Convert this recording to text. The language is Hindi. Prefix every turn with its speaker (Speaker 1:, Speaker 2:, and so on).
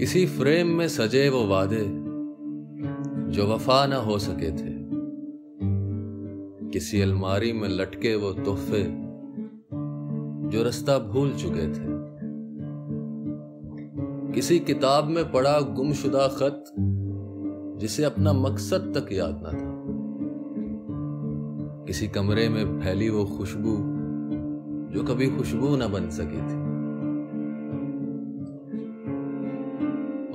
Speaker 1: किसी फ्रेम में सजे वो वादे, जो वफा ना हो सके थे। किसी अलमारी में लटके वो तोहफे, जो रास्ता भूल चुके थे। किसी किताब में पड़ा गुमशुदा खत, जिसे अपना मकसद तक याद ना था। किसी कमरे में फैली वो खुशबू, जो कभी खुशबू ना बन सकी थी।